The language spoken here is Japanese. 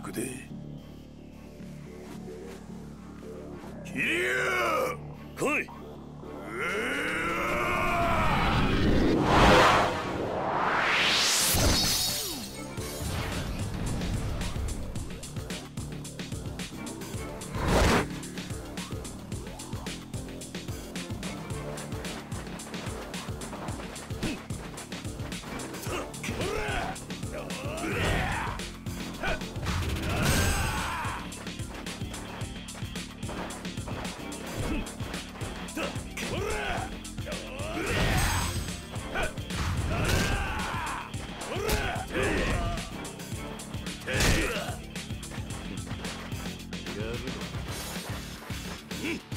行くで。桐生！来い。Mm-hmm.